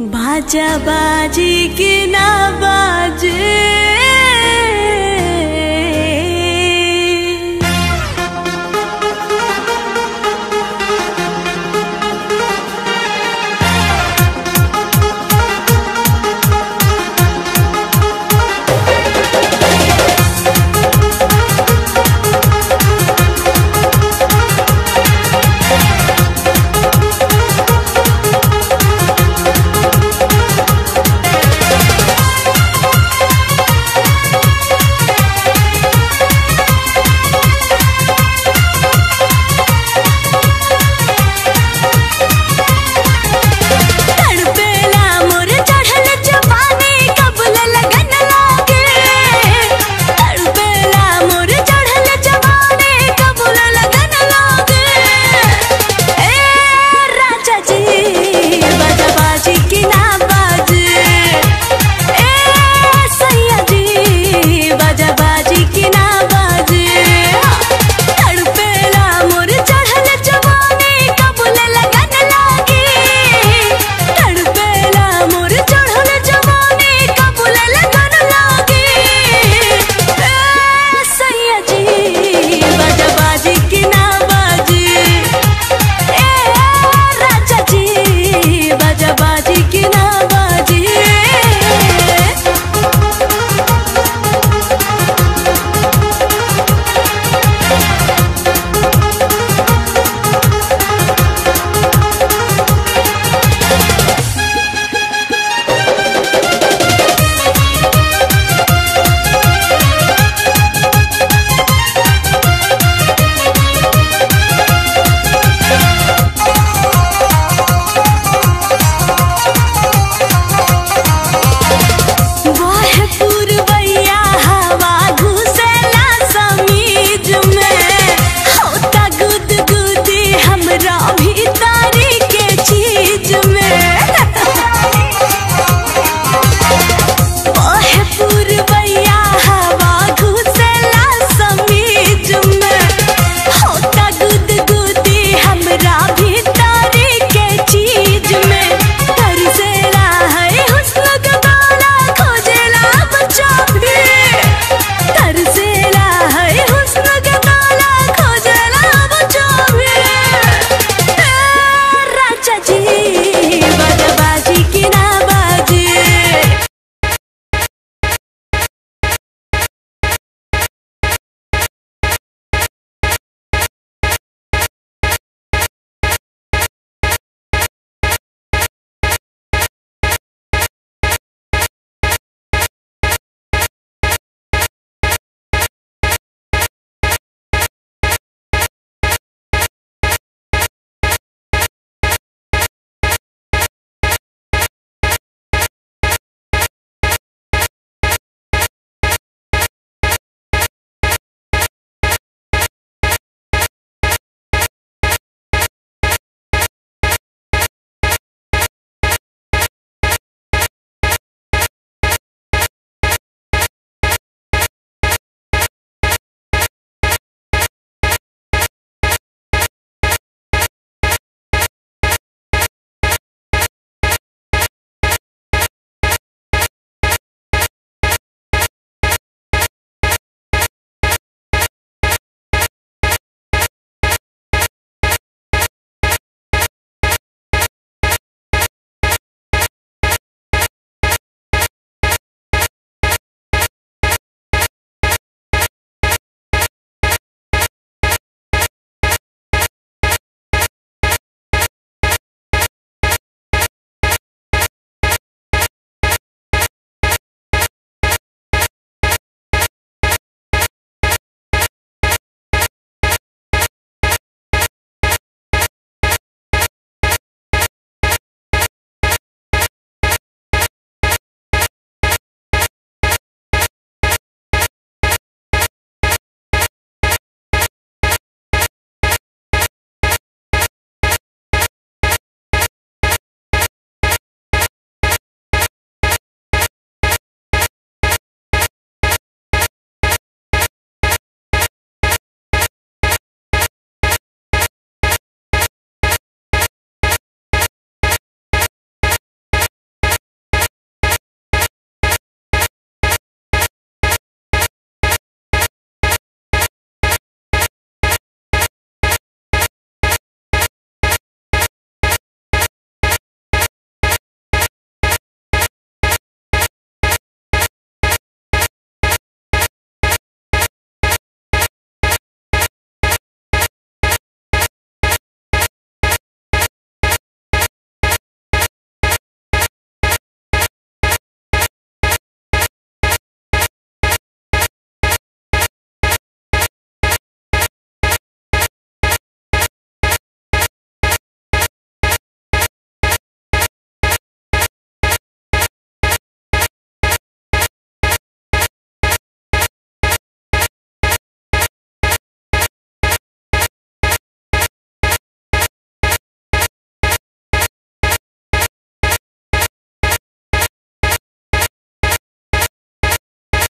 बाजा बाजी के ना कजे